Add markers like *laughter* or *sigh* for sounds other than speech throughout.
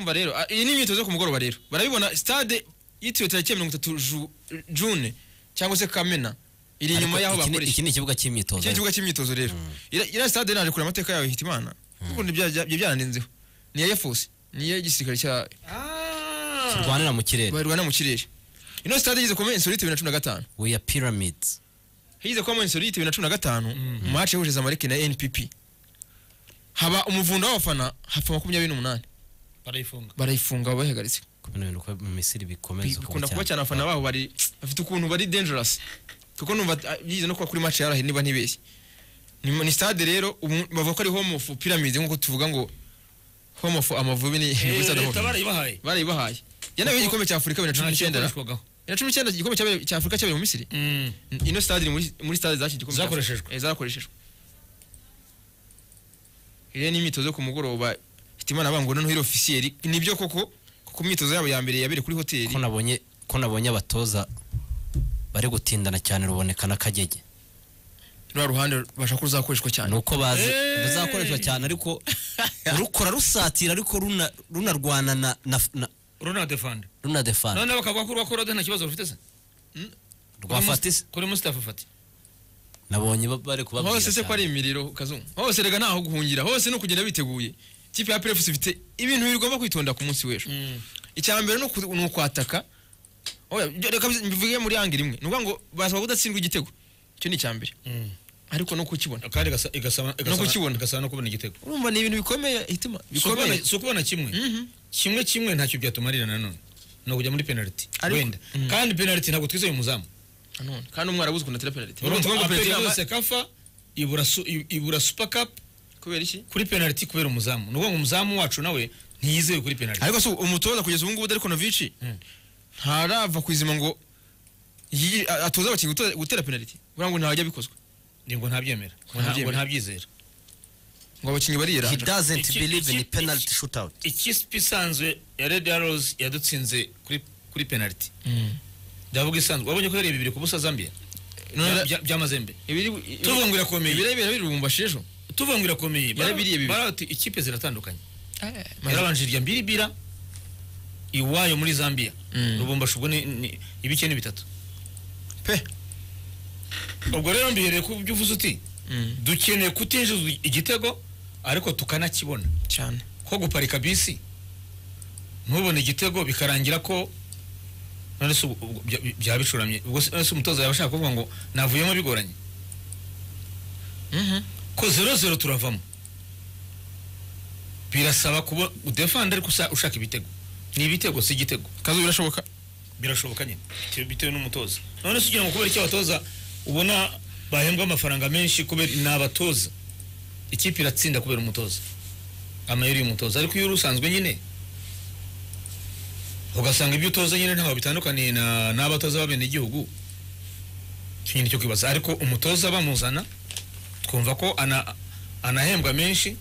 urumva rero. Ah, iyi ni imyitozo yo ku mugoroba rero. Barabibona stade yitiriwe tariki ya mirongo itatu Ju- june cyangwa se kamena. Iri inyuma y'aho bakoresha. iki ni ikibuga cy'imyitozo. Iki ni ikibuga cy'imyitozo rero. Iriya iriya stade naje kureba amateka yayo hita imana. Kuko byari byarandenzeho ni iya yafusi ni iya gisirikare cya turwanira mu kirere. Barwana mu kirere. Ino stade yize kuba insolite bibiri na cumi na gatanu. We are pyramids. Hize kuba insolite bibiri na cumi na gatanu match yahuje zamalek na npp haba umuvundo w'abafana hapfa makumyabiri n'umunani. Barayifunga barayifunga bayihagaritse mu misiri bikomeza bikunda kuba cyane abafana babo bari bafite ukuntu bari dangerous. Kuko numva ah, yize no kuba kuri match yarahe niba ntibeshye ni, ni stade rero bavuga ko ari home of pyramid nk'uko tuvuga ngo home of amavubi ni ni barayibahaye barayibahaye yanabaye igikombe cya Afurika bibiri na cumi ntacyo n'icyenda yakoreshwagaho bibiri na? cumi n'icyenda igikombe cya Afurika cyabereye mu Misiri ino stade iri muri stade. Zakoreshejwe. Eh, zakoreshejwe iriya ni imyitozo yo ku mugoroba hitimana bango noneho iri ofisiyeri ni byo koko? Kuko imyitozo yabo ya mbere yabereye kuri hoteli. Ko nabonye ko nabonye abatoza bari gutindana cyane ruboneka n'akagege rwa ruhande bashaka ko ruzakoreshwa cyane. Ni uko bazi ruzakoreshwa cyane ariko *laughs* rukora rusatira ariko runa- runarwana na na na Ronald Defande runadefana none bakavuga ko urwakora nta kibazo rufite se? Rwafatise kuri Mustafa Fati. Nabonye ba- bari kubabwira hose se ko ari imiriro kazungu. Hose rega ntaho guhungira hose ni ukugenda biteguye. Ikipe ya PRFC ifite ibintu bigomba kwitonda ku munsi w'ejo. Icya mbere ni ukwataka. Reka mbivuge muri angire imwe. Ni ukuvuga ngo basaba kudatsindwa igitego. Icyo ni icya mbere. Ariko no kukibona kandi No kukibona. igasaba no kubona igitego. Urumva ni ibintu bikomeye ukubona- bikomeye. si ukubona kimwe. Mhm. kimwe kimwe ntacyo byatumarira nanone ni ukujya muri penalty. Ariko- wenda. Mm. kandi penalty ntabwo twizeye umuzamu kandi umwara abuze ukuntu atera penalty. Urumva Urumva ngo aperi penalty yabuze yaba- sekafa ibura su- i- ibura super cup kubera iki? Kuri penalty kubera umuzamu. Ni ukuvuga ngo umuzamu wacu nawe ntiyizewe kuri penalty. Ariko se umutoza kugeza ubu ngubu Darikonovic Mm. ntarava ku izima ngo yi- a- atoze abakinnyi gutera penalty. Ngo ntajya bikozwe ngo ntabyemera. Ngo ntabyizera. Ngo abakinnyi he bariyeranja doesn't believe in penalty iki- shootout. Ikipe isanzwe ya red arrows yadutsinze kuri kuri penalty. Ndavuga isanzwe. Wabonye ko yari bibiri ku busa zambia? By'amazembe ibiri Tuvuga ngo irakomeye. ibirebera biri bumbashi ejo tuvuga ngo irakomeye Yarabiriye bibiri. barati ikipe ziratandukanye. Maze- yarabanje irya mbiribira iwayo muri zambia. Mm. rubumbashi ubwo ni ibice ni bitatu. Pe. Ubwo rero mbihereye ku byo uvuze uti Mm. dukeneye kutinjiza igitego ariko tukanakibona. Cyane ko guparika bisi ntubone igitego bikarangira ko none se byaba bicuramye. Ubwo se umutoza yaba ashaka kuvuga ngo navuyemo bigoranye. Mhm. Ko zero zero turavamo. Birasaba kuba udefanda ariko ushaka ibitego. Ni ibitego si igitego. Kazo birashoboka? Birashoboka nyine bitewe- n'umutoza. None se ugira ngo kubera icyo abatoza ubona bahembwa amafaranga menshi kubera ni abatoza. Ikipe iratsinda kubera umutoza. Amayeri y'umutoza. Ariko iyo uri usanzwe nyine ugasanga ibyo utoza nyine ntaho bitandukaniye na n'abatoza b'abenegihugu. Icyo nyine cyo kwibaza ariko umutoza bamuzana twumva ko ana anahembwa menshi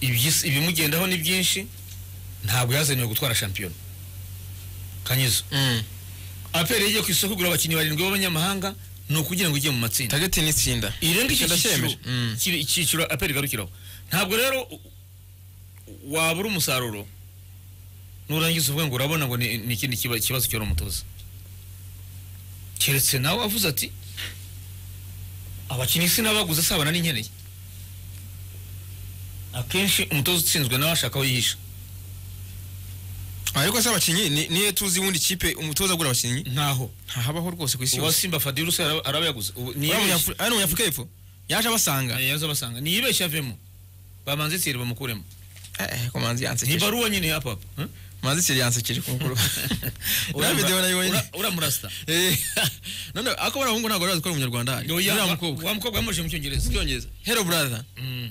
ibimugendaho ni byinshi ntabwo yazaniwe gutwara shampiyona kanyizo Mm. aperi yagiye ku isoko kugura abakinnyi barindwi b'abanyamahanga ni ukugira ngo ijye mu matsinda target ni itsinda irenga. Mm. icyiciro aperi igarukiraho ntabwo rero wabura umusaruro nurangiza uvuga ngo urabona ngo ni ikindi kiba- kibazo cyari umutoza keretse nawe avuze ati abakinnyi sinabaguze sabana n'inkeneye. Akenshi umutoza utsinzwe nawe ashaka aho yihisha. Ariko se abakinnyi ni- niyo tuzi ubundi kipe umutoza agura abakinnyi? Ntaho. Ntahabaho rwose ku isi uwa yose. Simba fadirusi araba araba yaguze ari umunyafurika y'epfo? Yaje abasanga? Eh, yaza basanga ni ibeshya avemo bamanze tsiri bamukuremo. Eh, eh, ko manzi ni yansekeje baruwa nyine ya papa. Eh? Manzi tsiri yansekeje ku mukuru uriya video nayibonye Ura- uramurasta Eh, none ako bariya bahungu ntabwo barazi ko ari umunyarwanda uriya wa- mukobwa wa mukobwa yamuje mu cyongereza icyongereza hello brother. Mm.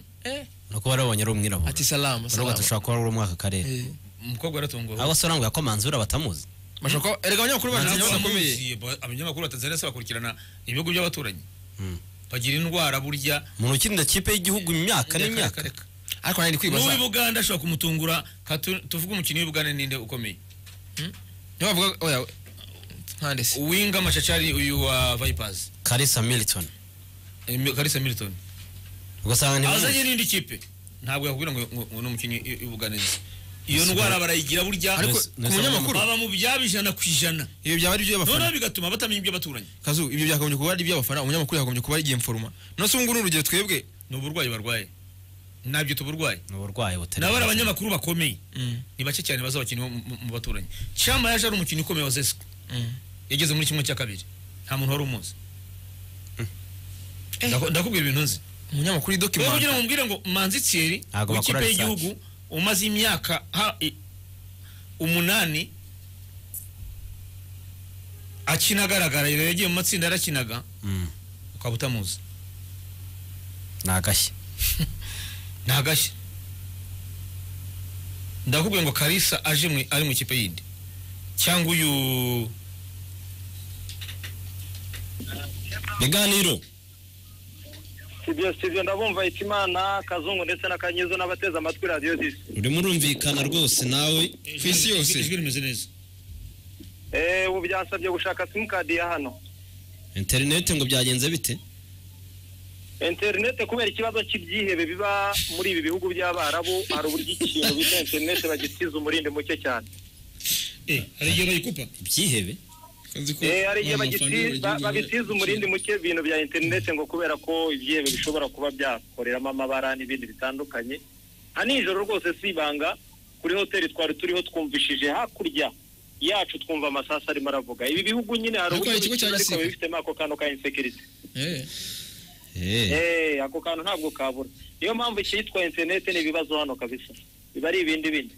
nuko barabonye ari umwirabura ati salama salama dushobora kuba ari umwaka akarere umukobwa yaratunguwe abo se ngo yakomanze uriya batamuzi bashobora erega abanyamakuru bacu Ntabwo badakomeye abanyamakuru ba Tanzania se bakurikirana ibihugu by'abaturanyi bagira indwara burya umuntu ukinira kipe y'igihugu imyaka n'imyaka. Ariko nari kwibaza. N'uw'i buganda ashobora kumutungura tuvuge umukinnyi w'i buganda ninde ukomeye? Niyo bavuga oya nkande se uwinga amashacari uyu wa vipers. Karisa milton. Eh, kalisa milton. Ugasanga azanye ntimuzi n'indi kipe. Ntabwo yakubwira ngo ngo- ngo ni umukinnyi w'i- w'i buganda nzi iyo ndwara barayigira burya. Ariko ku munyamakuru. Baba mu byaba ijana ku ijana. Ibyo byaba ari noneho iby'abafana bigatuma batamenya iby'abaturanyi kazu ibyo byakagombye kuba ari iby'abafana umunyamakuru yakagombye kuba yagiye mforoma nose ubu ngubu ni urugero twebwe. Ni uburwayi barwaye. Na byo tuburwaye ni uburwayi butari nabo ari abanyamakuru bakomeye. Mm, ni bake cyane baza abakinnyi mu- baturanyi. Cyama yaje ari umukinnyi ukomeye wa zesco. Mm. yageze muri kimwe cya kabiri. Nta muntu wari umuzi. Ndaku- ndakubwira ibintu nzi. Umunyamakuru rero kugira ngo idokimanta mubwire ngo manzi thierry Ntabwo w'ikipe bakora y'igihugu umaze imyaka umunani akina agaragara rero yagiye mu matsinda yarakinaga. Mm, ukaba utamuzi. Ni agashya *laughs* ni agashya ndakubwira ngo karisa aje mu- ari mu ikipe yindi. Cyangwa uyu biganiro sibyo sibyo ndabumva itimana kazungu ndetse na kanyizo n'abateze amatwi radiyo disi urimo urumvikana rwose nawe Ku isi yose. ijwi rimeze neza. Eh, ubu byansabye gushaka simukadi ya hano. Interineti ngo byagenze bite? Interinete kubera ikibazo cy'ibyihebe biba muri ibi bihugu by'abarabu hari uburyo ikintu bita interinete bagitiza umurindi muke cyane. Eh hari igihe bayikupa? Ibyihebe? Eh, hari igihe nta bagiti- mafani ba- bagiye- babitiza umurindi muke ibintu bya interinete ngo kubera ko ibyihebe bishobora kuba byakoreramo amabara n'ibindi bitandukanye. Nka nijoro rwose si ibanga kuri hoteli twari turiho twumvishije hakurya yacu twumva amasasu arimo aravuga. Ibi bihugu nyine hari uburyo bifitemo ako kantu ka insekiriti Eh, Eh, ako kantu ntabwo kabura. Niyo mpamvu icyitwa interinete ni ibibazo hano kabisa. Biba ari ibindi bindi.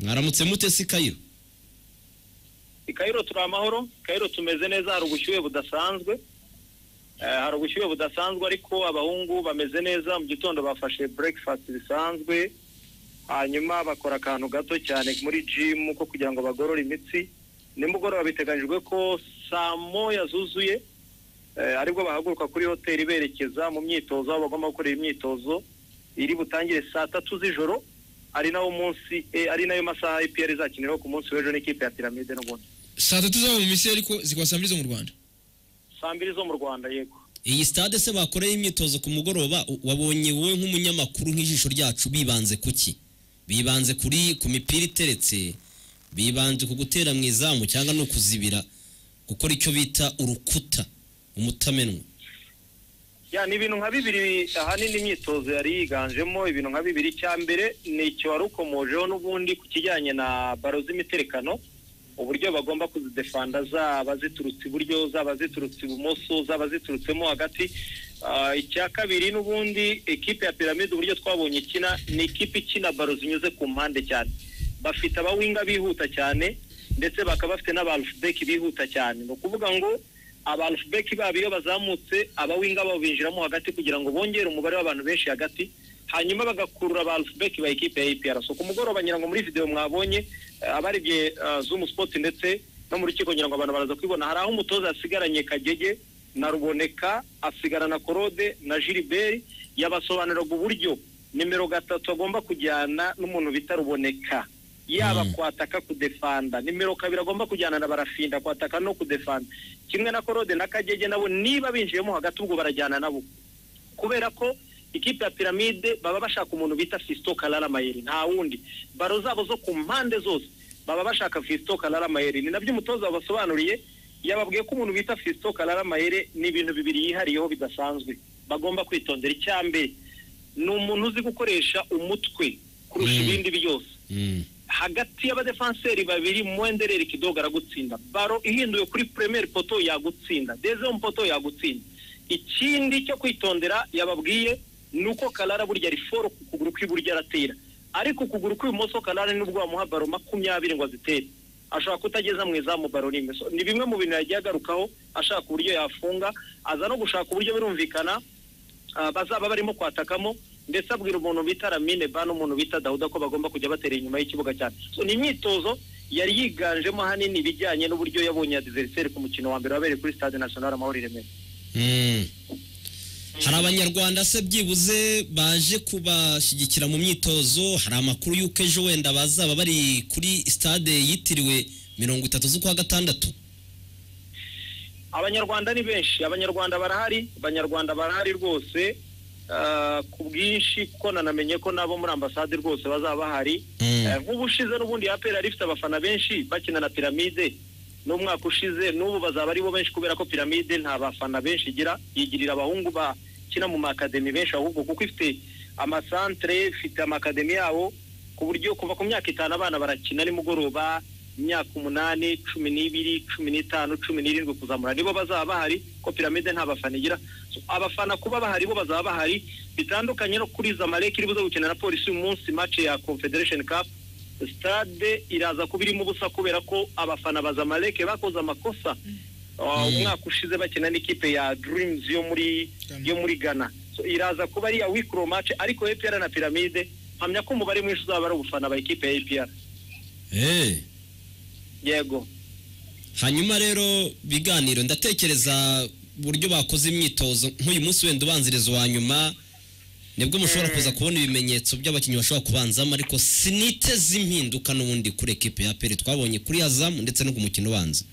Mwaramutse mute si kayiro i Cairo turi amahoro. Cairo tumeze neza hari ubushyuhe budasanzwe. Eh, hari ubushyuhe budasanzwe ariko abahungu bameze neza. Mu gitondo bafashe breakfast bisanzwe. Hanyuma bakora akantu gato cyane muri gym ko kugira ngo bagorore imitsi. Nimugoroba biteganyijwe ko saa moya zuzuye. eh, ari bwo bahaguruka kuri hoteli berekeza mu myitozo aho bagomba gukorera imyitozo iri butangire saa tatu z'ijoro ari nawo munsi eh, ari na yo masaha IPR izakiniraho ku munsi w'ejo n'ikipe ya Pyramide n'ubundi. Saa tatu zaba mu misiri ariko zikaba saa mbiri zo mu rwanda? Saa mbiri zo mu rwanda yego. Iyi stade se bakoreye imyitozo ku mugoroba? Wabonye wowe nk'umunyamakuru nk'ijisho ryacu bibanze ku ki bibanze kuri ku mipira iteretse? Bibanze ku gutera mu izamu cyangwa no kuzibira? Gukora icyo bita urukuta? Umutamenwa ni ibintu nka bibiri ahanini imyitozo yari yiganjemo ibintu nka bibiri. Cya mbere ni icyo wari ukomojeho n'ubundi ku kijyanye na baro z'imiterekano uburyo bagomba kuzidefanda zaba ziturutse iburyo zaba ziturutse ibumoso zaba ziturutsemo hagati. Ah, icya kabiri n'ubundi ekipe ya piramide uburyo twabonye ikina ni ikipe ikina baro zinyuze ku mpande cyane. Bafite abawinga bihuta cyane ndetse bakaba bafite n'abalfubeki bihuta cyane. Ni ukuvuga ngo abalfubeki babo iyo bazamutse abawinga babo binjiramo hagati kugira ngo bongere umubare w'abantu benshi hagati. Hanyuma bagakurura abalfubeki ba ekipe ya so ku mugoroba ngira ngo muri video mwabonye eh, abarebye uh, zoom sport ndetse no mu rukiko ngira ngo abantu baraza kwibona hari aho umutoza yasigaranye kagege na ruboneka asigarana korode na gilibert yabasobanuraga uburyo nimero gatatu agomba kujyana n'umuntu bita ruboneka. Yaba Mm. kwataka kudefanda. Nimero kabiri agomba kujyana na barafinda kwataka no kudefanda. Kimwe na korode na kagege nabo niba binjiyemo hagati ubwo barajyana nabo. Kubera ko ikipe ya piramide baba bashaka umuntu bita Fisto Kalala Mayeri nta wundi. Baro zabo zo ku mpande zose baba bashaka Fisto Kalala Mayeri ni na byo umutoza wabasobanuriye yababwiye ko umuntu bita Fisto Kalala Mayeri ni ibintu bibiri yihariyeho bidasanzwe. Bagomba kwitondera icya mbere ni umuntu uzi gukoresha umutwe kurusha Mm. ibindi byose. Mm. Hagati y'abadefanseri babiri mwendereri kidogo aragutsinda. Baro ihinduye kuri premier poto yagutsinda. Deuxième poto yagutsinda. Ikindi cyo kwitondera yababwiye ni uko karara burya riforo ku kuguru kw'iburyo aratera. Ariko ukuguru kw'ibumoso karara nubwo wamuha baro makumyabiri ngo azitere. Ashobora kutageza mu izamu baro rimwe ni bimwe mu bintu yagiye agarukaho ashaka uburyo yafunga aza no gushaka uburyo birumvikana ah, bazaba barimo kwatakamo ndetse abwira umuntu bita Ramine ba n'umuntu bita Dawuda ko bagomba kujya batera inyuma y'ikibuga cyane. So ni imyitozo yari yiganjemo ahanini ibijyanye n'uburyo yabonye adversaire ku mukino wa mbere wabereye kuri stade national amahoro i Remera. Mm. hari abanyarwanda se byibuze baje kubashyigikira mu myitozo? Hari amakuru y'uko ejo wenda bazaba bari kuri stade yitiriwe mirongo itatu z'ukwa gatandatu? Abanyarwanda ni benshi. Abanyarwanda barahari abanyarwanda barahari rwose. Ku bwinshi kuko nanamenye ko nabo muri ambasade rwose bazaba bahari. Mm. Eh, nk'ubushize n'ubundi aperi yari ifite abafana benshi bakina na piramide n'umwaka ushize n'ubu bazaba ari bo benshi kubera ko piramide nta bafana benshi igira. Yigirira abahungu bakina mu makademi benshi ahubwo kuko ifite amasantere ifite amakademi yabo ku buryo kuva ku myaka itanu abana barakina nimugoroba imyaka umunani cumi n'ibiri cumi n'itanu cumi n'irindwi kuzamura nibo bazaba bahari. Ko piramide nta bafana igira. Abafana kuba bahari bo bazaba bahari. Bitandukanye no kuri zamalek iri buze gukina na polisi uyu munsi match ya confederation cup. Stade iraza kuba irimo ubusa kubera ko abafana ba zamalek bakoze amakosa. Uh, umwaka ushize bakina n'ikipe ya dreams yo muri yo muri ghana. Iraza kuba ari iya wikro match ariko apr na piramide mpamya ko umubare mwinshi uzaba ari ubufana ba ikipe ya apr Eh. yego. Hanyuma rero biganiro ndatekereza uburyo bakoze imyitozo nk'uyu munsi wenda ubanziriza uwa nyuma ni bwo mushobora kuza kubona ibimenyetso by'abakinnyi bashobora kubanzamo ariko siniteze impinduka n'ubundi kuri ekipe ya peri twabonye kuri hazamu ndetse no ku mukino ubanza.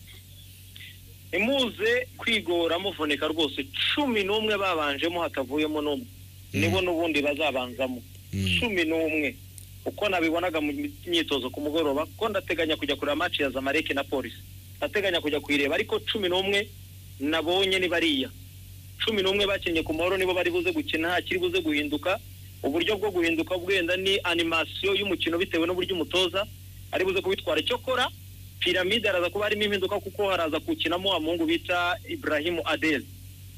Imuze kwigora muvunika rwose cumi n'umwe babanjemo hatavuyemo n'umwe. Nibo n'ubundi bazabanzamo. Mm. cumi n'umwe. Uko nabibonaga mu myitozo ku mugoroba ko ndateganya kujya kureba match ya zamalek na polisi ndateganya kujya kuyireba ariko cumi n'umwe nabonye ni bariya. Cumi n'umwe bakinnye ku mahoro nibo bari buze gukina nta kiri buze guhinduka. Uburyo bwo guhinduka bwenda ni animasiyo y'umukino bitewe n'uburyo umutoza ari buze kubitwara. Icyokora piramide haraza kuba harimo impinduka kuko haraza gukinamo umuhungu bita Ibrahim Adel.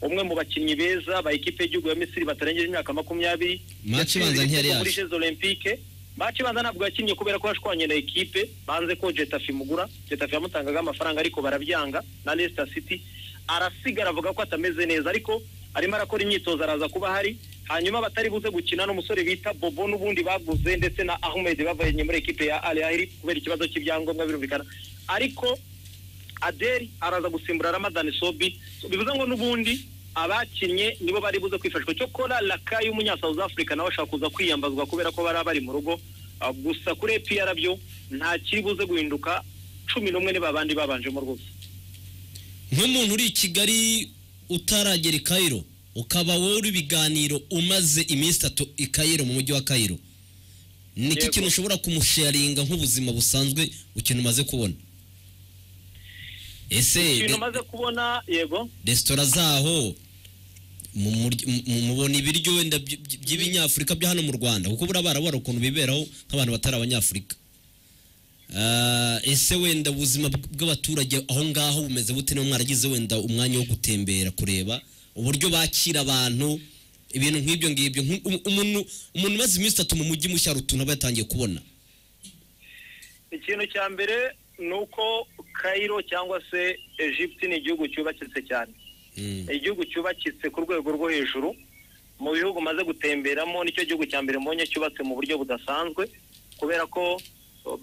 Umwe mu bakinnyi beza ba ekipe y'igihugu ya Misiri batarengeje imyaka makumyabiri. Match ibanza ntiyari muri yaje. Jeux Olympique match ibanza ntabwo yakinnye kubera ko yashwanye na ekipe banze ko Getafe imugura. Getafe yamutangagaho amafaranga ariko barabyanga. Na Leicester City arasigara avuga ko atameze neza ariko arimo arakora imyitozo araza kuba hari hanyuma batari buze gukina n'umusore bita Bobo n'ubundi baguze ndetse na Ahmed bavanye muri ekipe ya Al Ahly kubera ikibazo cy'ibyangombwa birumvikana. Ariko Adeli araza gusimbura Ramadan Sobi. So, bivuze ngo n'ubundi abakinnye nibo bari buze kwifashishwa. Cyokora Laka y'umunya South Africa nawe ashaka kuza kwiyambazwa kubera ko bari bari mu rugo. Ah, gusa kuri APR byo nta kiri buze guhinduka cumi n'umwe ni babandi babanjemo rwose nk'umuntu uri i kigali utaragera i kayiro ukaba wowe uri ibiganiro umaze iminsi itatu i kayiro mu mujyi wa kayiro. Ni iki Yego. kintu ushobora kumusharinga nk'ubuzima busanzwe ikintu umaze kubona? Ese umaze kubona yego. resitora zaho mubona ibiryo wenda by- by- by'ibinyafurika bya hano mu rwanda? Kuko buriya barabara ukuntu biberaho nk'abantu batari abanyafurika. Ese wenda ubuzima bw- bw'abaturage aho ngaho bumeze bute? Niba mwaragize wenda umwanya wo gutembera kureba uburyo bakira abantu ibintu nk'ibyo ngibyo. Um- umuntu umuntu umaze iminsi itatu mu mujyi mushya hari utuntu aba yatangiye kubona. Ikintu cya mbere ni uko Cairo cyangwa se Egypt ni igihugu cyubakitse cyane. Mm. igihugu cyubakitse ku rwego rwo hejuru. Mu bihugu maze gutemberamo ni cyo gihugu cya mbere mbonye cyubatse mu buryo budasanzwe kubera ko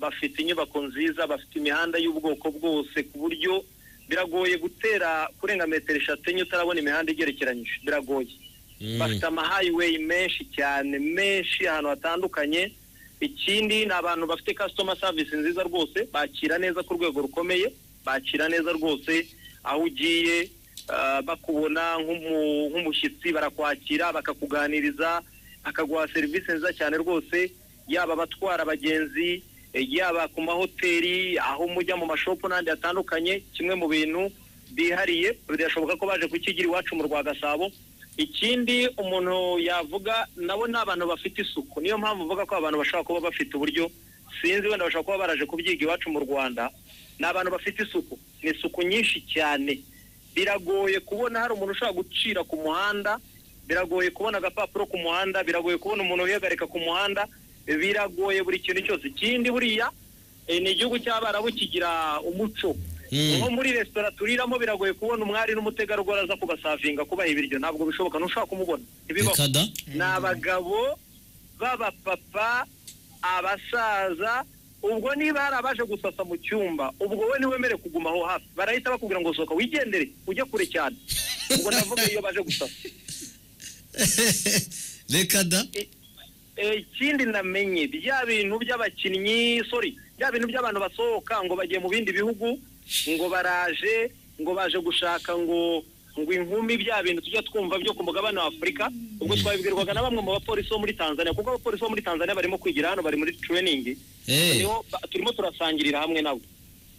bafite inyubako nziza bafite imihanda y'ubwoko bwose ku buryo biragoye gutera kurenga metero eshatu enye utarabona imihanda igerekeranyije. Biragoye. Mm. bafite amahighway menshi cyane menshi ahantu hatandukanye. Ikindi ni abantu bafite customer service nziza rwose bakira neza ku rwego rukomeye bakira neza rwose aho ugiye ah, bakubona nk'umu- nk'umushyitsi barakwakira bakakuganiriza bakaguha serivisi nziza cyane rwose yaba abatwara abagenzi yaba ku mahoteli aho mujya mu mashopu n'ahandi hatandukanye kimwe mu bintu bihariye birashoboka ko baje kukigira iwacu mu rwa gasabo ikindi umuntu yavuga nabo ni abantu bafite isuku. Niyo mpamvu uvuga ko abantu bashobora kuba bafite uburyo sinzi wenda bashobora kuba baraje kubyiga iwacu mu rwanda ni abantu bafite isuku. Ni isuku nyinshi cyane. Biragoye kubona hari umuntu ushobora gucira ku muhanda biragoye kubona agapapuro ku muhanda biragoye kubona umuntu wihagarika ku muhanda biragoye buri kintu cyose. Ikindi buriya eh, ni igihugu cy'abarabu kigira umuco. Nko muri resitora turiramo biragoye kubona umwari n'umutegarugori aza kubasavinga kubaha ibiryo. Ntabwo bishoboka ntushobora kumubona. Ni abagabo b'abapapa abasaza ubwo niba hari abaje gusasa mu cyumba ubwo we ntiwemerewe kuguma aho hafi. Barahita bakubwira ngo sohoka wigendere ujye kure cyane. Ubwo ndavuga iyo baje gusasa. *laughs* Reka da. Ikindi namenye bya bintu by'abakinnyi sorry bya bintu by'abantu basohoka ngo bagiye mu bindi bihugu ngo baraje ngo baje gushaka ngo ngo inkumi bya bintu tujya twumva byo ku mugabane wa afurika ubwo twabibwirwaga na bamwe mu bapolisi bo muri tanzania kuko abapolisi bo muri tanzania barimo kwigira hano bari muri training. Eh, turimo turasangirira hamwe nabo.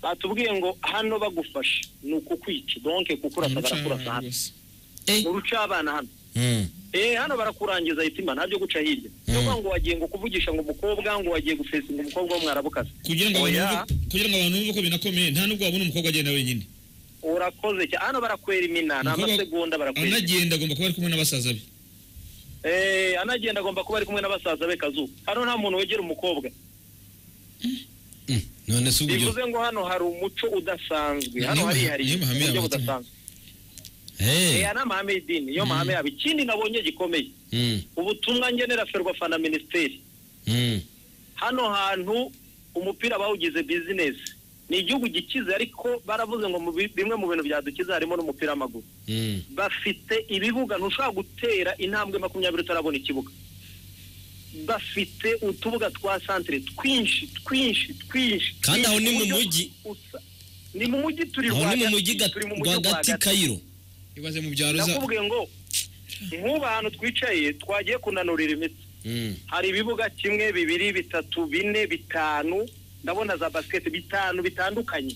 Batubwiye ngo hano bagufashe ni ukukwica donke kukurasa barakurasa hano eh, ni urucabana hano. mm, Eh hano barakurangiza hitima ntabyo guca hirya Mm. mm. ngo wagiye ngo kuvugisha ngo umukobwa ngo wagiye gufesinga umukobwa wo mwarabukazi kugira ngo abantu Oya. bumve- kugira ngo abantu bumve ko binakomeye nta nubwo wabona umukobwa agenda wenyine urakoze cyane hano barakwera imina ni Umukobwa amasegonda barakwera imina. anagenda agomba kuba ari kumwe n'abasaza be Eh anagenda agomba kuba ari kumwe n'abasaza be kazu hano nta muntu wegera umukobwa mm. none se uburyo bivuze ngo hano hari umuco udasanzwe Niyo hano harihariye niyo mahame uburyo budasanzwe Eh, eh ana mahame y'idini niyo mahame yabo ikindi nabonye gikomeye mm, ubutumwa ngenera ferwafa na minisiteri mm, hano hantu umupira bawugize bizinesi ni igihugu gikize ariko baravuze ngo bimwe mu bintu byadukiza harimo n'umupira w'amaguru. Mm. bafite ibibuga ntushobora gutera intambwe makumyabiri utarabona ikibuga. Bafite utubuga twa santere twinshi twinshi twinshi. Kandi aho ni mu mujyi? ni mu mujyi turi aho ni mu rwagati, mujyi ga- turi mu rwagati. kayiro ibaze mu byaro za ndakubwiye ngo nk'ubu ahantu twicaye twagiye kunanurira imitsi. Mm, hari ibibuga kimwe bibiri bitatu bine bitanu ndabona za basiketi bitanu bitandukanye.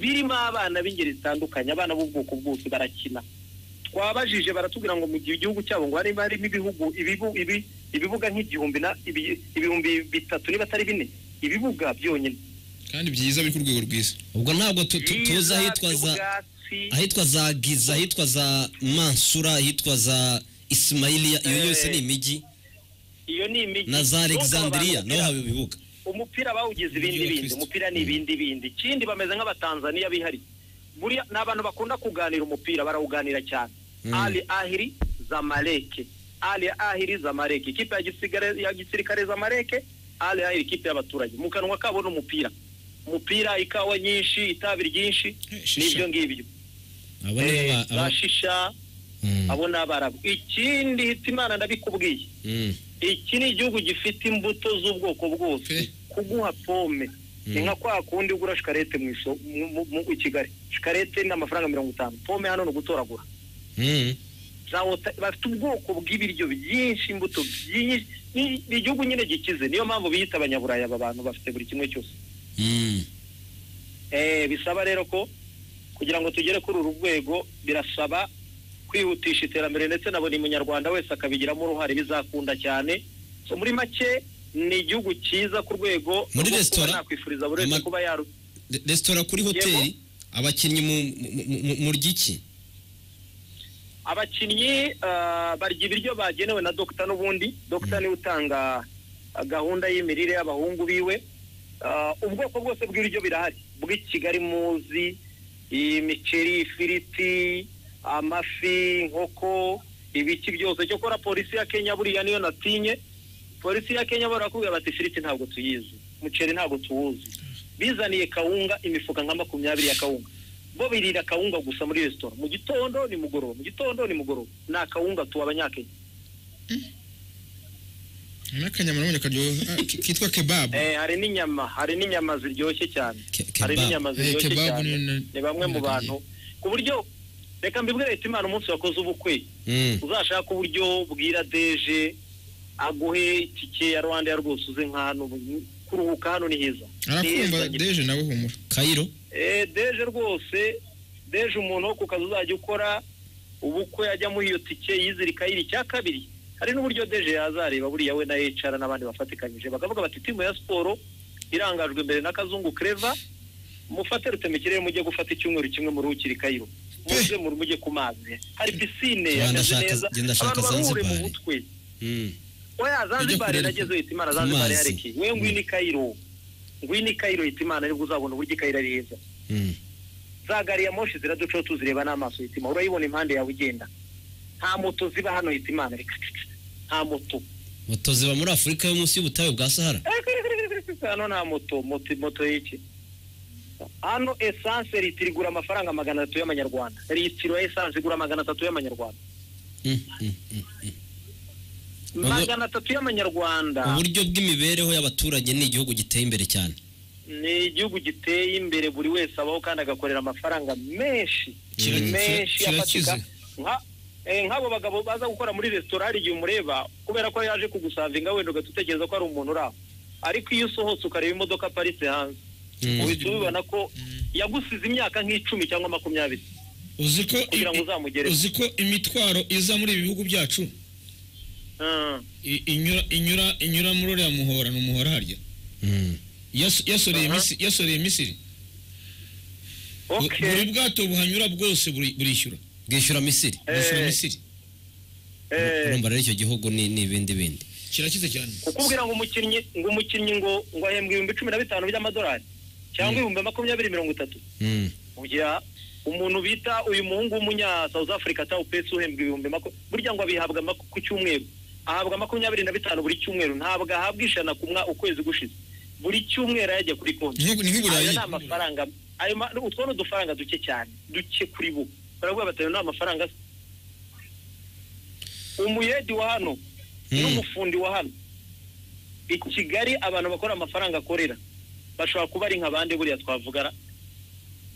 Birimo abana b'ingeri zitandukanye abana b'ubwoko bwose barakina. Twabajije baratubwira ngo mu gihe igihugu cyabo ngo harimo harimo ibihugu ibibu, ibi, ibibuga nk'igihumbi ibihumbi bitatu niba atari bine ibibuga byonyine. Kandi byiza biri ku rwego rwiza. Ubwo ntabwo tu- tu- tuzi ahitwa za ahitwa za giza ahitwa za mansura ahitwa za isimayiliya iyo Eh, yose ni imijyi iyo ni imijyi na za alexandria naho haba ibibuga umupira bawugize ibindi bindi umupira ni ibindi bindi. Ikindi bameze nk'abatanzaniya bihari. Buriya ni abantu bakunda kuganira umupira barawuganira cyane. Mm. ali ahiri zamaleke ali ahiri zamaleke ikipe ya gisirikare zamaleke ali ahiri ikipe y'abaturage mu kanwa kabo ni umupira ikawa nyinshi itabi ryinshi Eh, n'ibyo ngibyo. Nibo Eh, ba- za aba- shisha Mm, abo ni abarabu. Ikindi hitimana ndabikubwiye. Mm, iki ni igihugu gifite imbuto z'ubwoko bwose. Pe. kuguha pome. Ni Mm. nka kwa kundi ugura shikarete mu iso mu- mu- mu i kigali. Shikarete ni amafaranga mirongo itanu. Pome hano ni ugutoragura. Bafite ubwoko bw'ibiryo byinshi imbuto byinshi. Ni ni igihugu nyine gikize. Niyo mpamvu biyita abanyaburayi aba bantu bafite buri kimwe cyose. eh bisaba rero ko kugira ngo tugere kuri uru rwego birasaba kwihutisha iterambere ndetse na buri munyarwanda wese akabigiramo uruhare bizakunda cyane. So muri make ni igihugu cyiza ku rwego Muri resitora, nakwifuriza buri wese kuba yaru Re- resitora kuri hoteli abakinnyi mu- murya iki? Abakinnyi ah, barya ibiryo bagenewe na dogita n'ubundi. Dogita ni we utanga ah, gahunda y'imirire y'abahungu biwe. Ubwoko bwose bw'ibiryo birahari. Bw'i kigali muzi imiceri ifiriti amafi inkoko ibiki byose. Cyokora polisi ya kenya buriya niyo natinye. Polisi ya kenya barakubwira bati ifiriti ntabwo tuyizi. Umuceri ntabwo tuwuzi. Bizaniye kawunga imifuka nka makumyabiri ya kawunga. Bo birira kawunga gusa muri resitora mu gitondo ni mugoroba. Mu gitondo ni mugoroba. Ni akawunga tuba abanyakenya n'akanyama nabonye karyoha ah, ki- kitwa kebabu *laughs* eh, hari n'inyama hari n'inyama ziryoshye cyane. Hari n'inyama Eh, ziryoshye cyane. ni- bamwe mu bantu. Ku buryo reka mbibwire leta imana umunsi wakoze ubukwe. Mm. uzashaka uburyo bwira deje aguhe itike ya rwanda rwose uze nk'ahantu kuruhuka hano ni heza. Arakumva deje nawe humura. Kayiro? Eh, deje rwose deje umuntu wo ku kazi uzajya ukora ubukwe ajya muri iyo tike yizirika yiri icya kabiri. Hari n'uburyo deje yazareba buriya we na HR n'abandi bafatikanyije. Bakavuga bati timu ya siporo irangajwe imbere na kazungu Clever. Mufate rutemikirere mujye gufata icyumweru kimwe mu ruhukiri Cairo muze mu mujye ku mazi. Hari pisine yameze neza. Abantu baruhure mu mutwe. Mm. oya Zanzibar kureba. nagezeho hitimana Ku Zanzibar mazi. yarekeye we ngwino i Cairo ngwino i Cairo hitimana ni bwo uzabona uburyo i Cairo ari heza. Mm. za gari ya moshi ziraducaho tuzireba n'amaso hitima urayibona impande yawe igenda. Nta moto ziba hano hitimana reka nta moto moto ziba muri afurika yo munsi y'ubutayu bwa sahara. Hano nta moto moto moto y'iki? Hano esanse litiro igura amafaranga magana atatu y'amanyarwanda. Litiro ya esanse igura magana atatu y'amanyarwanda. Mm, mm, mm. Ubu- magana atatu y'amanyarwanda. Uburyo bw'imibereho y'abaturage ni igihugu giteye imbere cyane. Ni igihugu giteye imbere buri wese abaho kandi agakorera amafaranga menshi. Menshi. afatika eh, nk'abo bagabo baza gukora muri resitora hari igihe umureba kubera ko yaje kugusavinga wenda ugahita utekereza ko ari umuntu uri aho. Ariko iyo usohotse ukareba imodoka aparitse hanze. Uhita ubibona ko yagusize imyaka nk'icumi cyangwa makumyabiri. Kugira ngo uzamugereho uzi ko imitwaro iza muri ibi bihugu byacu? Ah, inyura inyura inyura muri uriya muhora ni umuhora harya. Mm. Yas- yasoreye misiri. Buri bwato buhanyura bwose buri- burishyura. Bwishyura misiri. Bwishyura Eh. misiri. Eh, urumva rero icyo gihugu ni ibindi bindi kirakize cyane. Kukubwira ngo umukinnyi ngo umukinnyi ngo ngo ahembwa ibihumbi cumi na bitanu by'amadolari cyangwa ibihumbi makumyabiri mirongo itatu. Mm. ugira umuntu bita uyu muhungu w'umunya South Africa Tao Pesi uhembwa ibihumbi maku burya ngo abihabwa maku- ku cyumweru. Ahabwa makumyabiri na bitanu buri cyumweru. Ntabwo ahabwa ijana ku mwa ukwezi gushize. Buri cyumweru yajya kuri konti. Ayo. ni amafaranga. Ayo ma- utwo ni udufaranga duke cyane. Duke kuri bo. Baravuga bati ayo ni amafaranga se." umuyedi wa hano n'umufundi wa hano i kigali abantu bakora amafaranga akorera. Bashobora kuba ari nk'abandi buriya twavugana.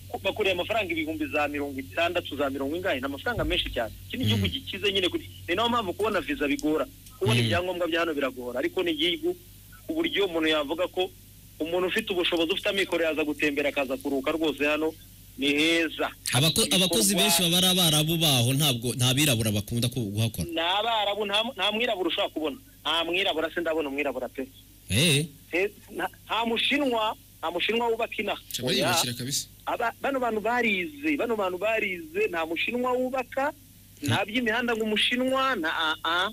Ku- bakorera amafaranga ibihumbi za mirongo itandatu za mirongo ingahe? Ni amafaranga menshi cyane. Iki ni igihugu gikize nyine kuri ni na yo mpamvu kubona viza bigora. Kubona Mm. ibyangombwa bya hano biragora. Ariko ni igihugu ku buryo umuntu yavuga ko umuntu ufite ubushobozi ufite amikoro yaza gutembera akaza kuruhuka rwose hano ni heza. Abakozi benshi baba ari abarabu baho ntabwo nta birabura bakunda ku- kuhakora ni abarabu nta mwirabura ushobora kubona. Nta mwirabura se ndabona umwirabura pe. Eh, nta- mushinwa nta mushinwa wubaka inaha bano bantu barize bano bantu barize nta mushinwa wubaka nta by'imihanda ngo umushinwa nta aa